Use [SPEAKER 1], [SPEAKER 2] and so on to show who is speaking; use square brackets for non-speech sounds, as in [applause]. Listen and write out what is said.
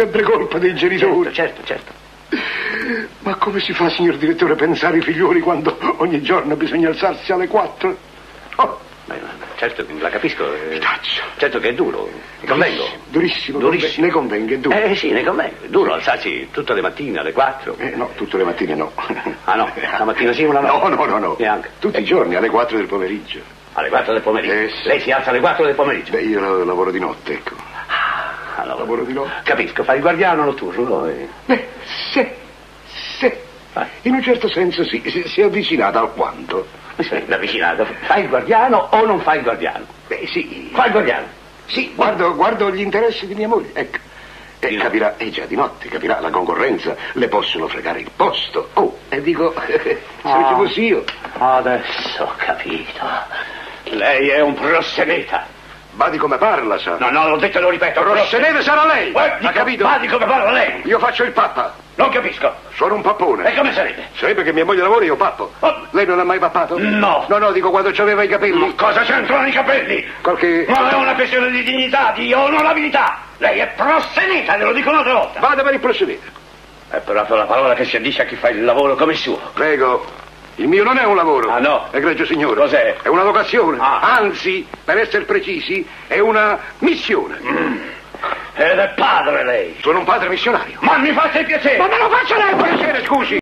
[SPEAKER 1] sempre colpa dei genitori.
[SPEAKER 2] Certo, certo, certo.
[SPEAKER 1] Ma come si fa, signor direttore, a pensare ai figlioli quando ogni giorno bisogna alzarsi alle quattro? Oh,
[SPEAKER 2] Beh, certo, la capisco. eh,
[SPEAKER 1] mi taccio.
[SPEAKER 2] Certo che è duro. Ne convengo.
[SPEAKER 1] Durissimo,
[SPEAKER 2] Durissimo.
[SPEAKER 1] Ne convengo, è duro.
[SPEAKER 2] Eh sì, ne convengo. È duro alzarsi tutte le mattine alle 4.
[SPEAKER 1] Eh, no, tutte le mattine no.
[SPEAKER 2] Ah no, la mattina sì, una no.
[SPEAKER 1] No, no, no, no.
[SPEAKER 2] Neanche.
[SPEAKER 1] Tutti i giorni alle 4 del pomeriggio.
[SPEAKER 2] Alle 4 del pomeriggio.
[SPEAKER 1] Eh, sì.
[SPEAKER 2] Lei si alza alle 4 del pomeriggio.
[SPEAKER 1] Beh, io la- lavoro di notte, ecco.
[SPEAKER 2] Allora,
[SPEAKER 1] lavoro di notte.
[SPEAKER 2] Capisco, fai il guardiano notturno. eh.
[SPEAKER 1] Beh, sì, sì.
[SPEAKER 2] Ah.
[SPEAKER 1] In un certo senso sì, si, si è avvicinata al quanto.
[SPEAKER 2] Sì, la vicinata. Fai il guardiano o non fai il guardiano?
[SPEAKER 1] Beh, sì.
[SPEAKER 2] Fai il guardiano.
[SPEAKER 1] Sì, guardo, guardo gli interessi di mia moglie, ecco. E
[SPEAKER 2] notte.
[SPEAKER 1] capirà, eh già, di notte, capirà, la concorrenza, le possono fregare il posto. Oh, e dico, [laughs] se
[SPEAKER 2] Ah.
[SPEAKER 1] ci fossi io.
[SPEAKER 2] Adesso ho capito. Lei è un prosseneta.
[SPEAKER 1] Badi come parla, sa.
[SPEAKER 2] No, no, l'ho detto e lo ripeto.
[SPEAKER 1] Prossenete sarà lei,
[SPEAKER 2] Eh,
[SPEAKER 1] ha capito?
[SPEAKER 2] Ma di come parla lei?
[SPEAKER 1] Io faccio il pappa,
[SPEAKER 2] Non capisco.
[SPEAKER 1] sono un pappone.
[SPEAKER 2] E come sarebbe?
[SPEAKER 1] Sarebbe che mia moglie lavora e io pappo.
[SPEAKER 2] Oh.
[SPEAKER 1] Lei non ha mai pappato?
[SPEAKER 2] No.
[SPEAKER 1] No, no, dico quando aveva i capelli.
[SPEAKER 2] Ma cosa c'entrano i capelli?
[SPEAKER 1] Qualche...
[SPEAKER 2] Ma è una questione di dignità, di onorabilità. Lei è prosseneta, glielo dico un'altra volta.
[SPEAKER 1] Vada per il prossenete.
[SPEAKER 2] È proprio la parola che si addice a chi fa il lavoro come il suo.
[SPEAKER 1] Prego. Il mio non è un lavoro.
[SPEAKER 2] Ah, no?
[SPEAKER 1] Egregio signore.
[SPEAKER 2] Cos'è?
[SPEAKER 1] È una vocazione.
[SPEAKER 2] Ah.
[SPEAKER 1] Anzi, per essere precisi, è una missione.
[SPEAKER 2] Ed è padre lei.
[SPEAKER 1] Sono un padre missionario.
[SPEAKER 2] Ma mi faccia il piacere.
[SPEAKER 1] Ma me lo faccia lei, piacere, scusi.